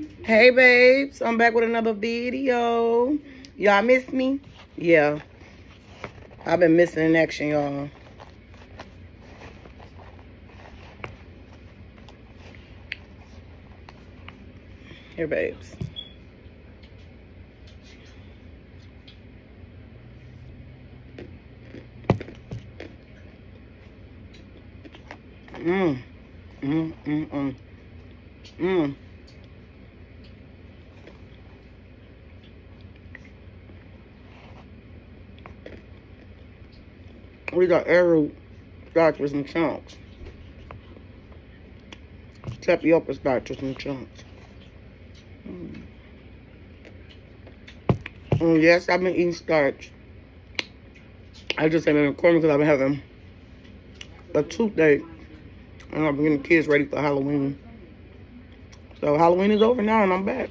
Hey babes, I'm back with another video. Y'all miss me? Yeah. I've been missing in action, y'all. Here, babes. Mmm. Mmm, mmm, mmm. We got arrow with some chunks. Tapioca with some chunks. Mm. Mm, yes, I've been eating starch. I just haven't been recording because I've been having a toothache. And I've been getting kids ready for Halloween. So Halloween is over now and I'm back.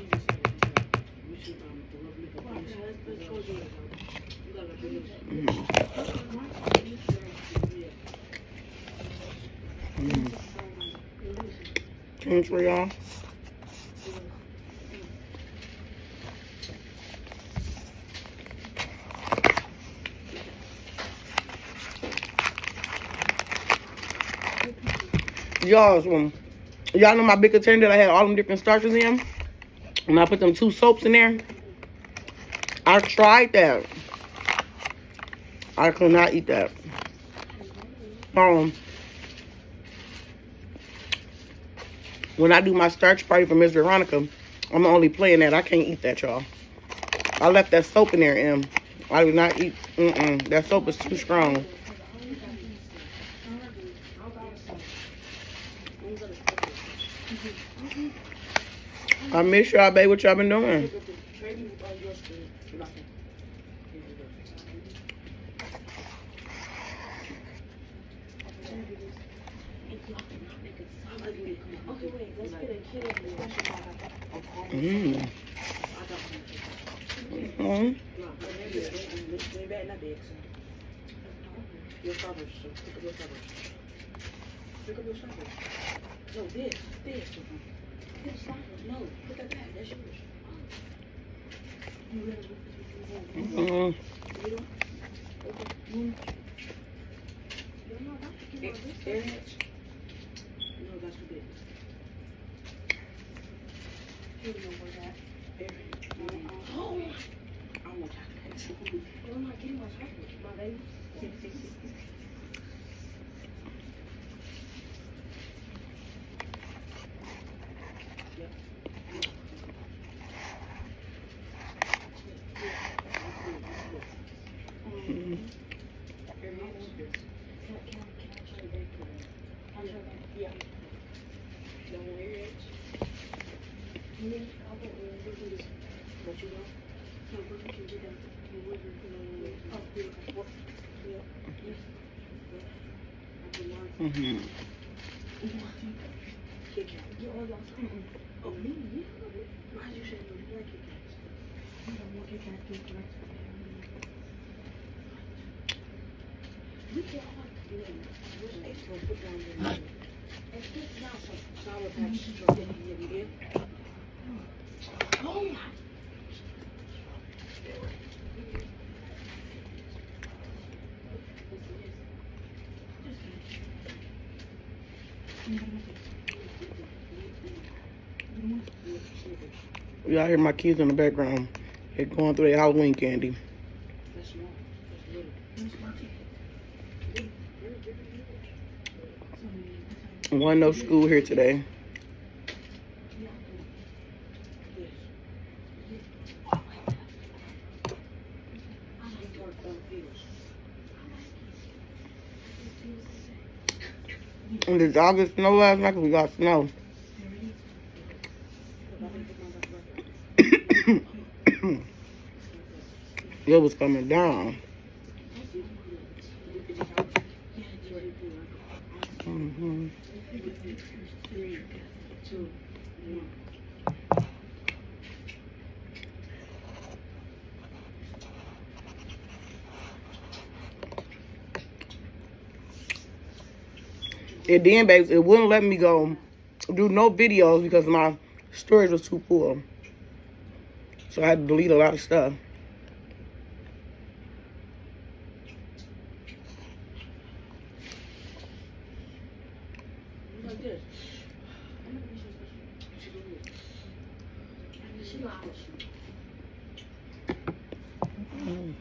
Mm. Thanks for y'all. Y'all, um, y'all know my big container that I had all them different starches in? And I put them two soaps in there. I tried that. I could not eat that. Um, when I do my starch party for Miss Veronica, I'm only playing that. I can't eat that, y'all. I left that soap in there, and I do not eat. Mm -mm, that soap is too strong. I miss y'all, babe. What y'all been doing? Mmm. Mm. Your strawberries. So pick up your strawberries. Pick up your strawberries. No, this, this. This. No, put that back. That's yours. You really Mm. Airheads? No, that's too big. You know where that? Airhead. Oh! I want chocolate. I'm not getting my chocolate, my baby. Mm. Mm-hmm. Oh, me? Why you say? You like Kit Kats? I don't want Kit Kats. Kit Kats. We can all do it. There's an extra put down there. And put down some sour patch chocolate in here. Oh my. Y'all hear my kids in the background. They're going through their Halloween candy. One no school here today. when the dog snow last night we got snow. it was coming down. Mm -hmm. And then, babes, it wouldn't let me go do no videos because my storage was too full. So I had to delete a lot of stuff. Like this. She lied. Mm.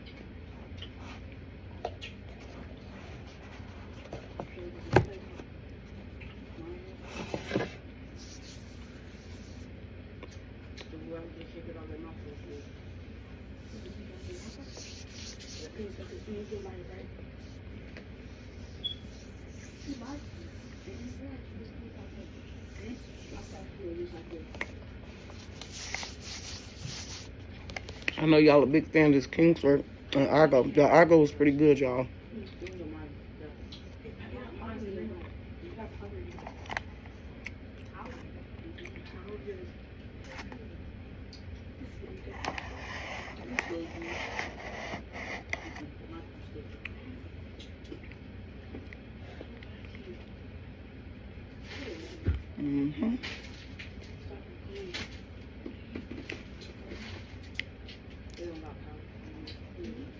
I know y'all a big fan of this Kingsford and Argo. The Argo was pretty good, y'all. Mm-hmm.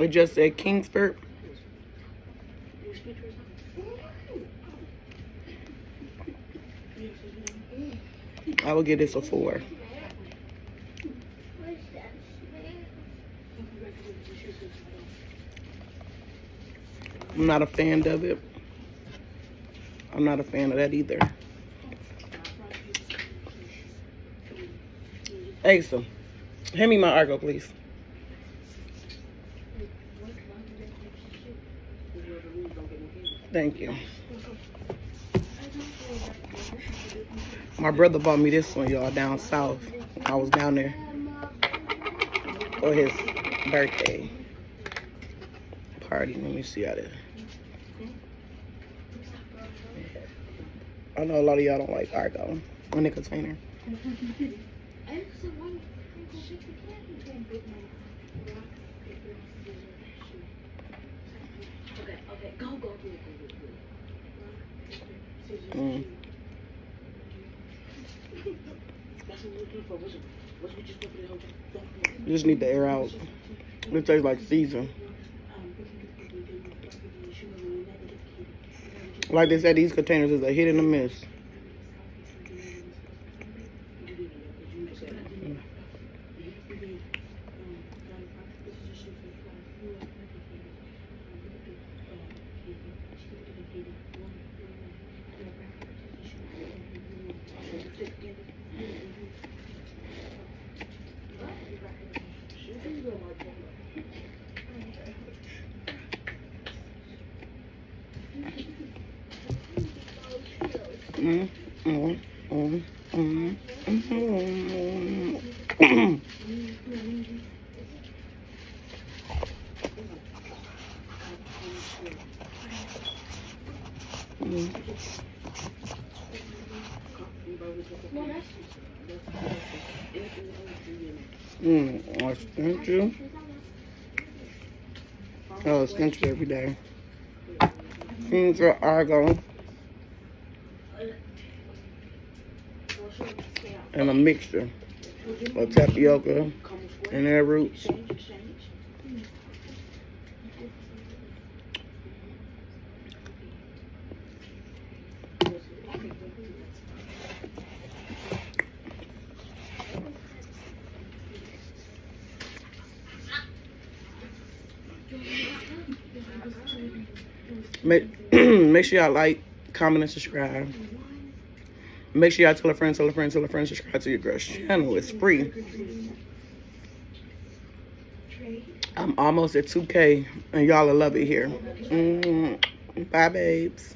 It just said Kingsford. I would give this a four. I'm not a fan of it. I'm not a fan of that either. Asa, hand me my Argo, please. Thank you. My brother bought me this one, y'all, down south. I was down there for his birthday party. Let me see how that. I know a lot of y'all don't like Argo in the container. Okay, okay, go, go, go, go, go, go. Mm. That's what we're looking for. What's, what's we just looking You just need the air out. It tastes like season. Like they said, these containers is a hit and a miss. Mm, mm, mm, mm, mm. Mm. Mm, I thank you. Oh, essential every day. Ginger, argo, and a mixture of tapioca and their roots. Make, make sure y'all like, comment, and subscribe. Make sure y'all tell a friend, tell a friend, tell a friend, subscribe to your girl's channel. It's free. I'm almost at 2K, and y'all will love it here. Mm, bye, babes.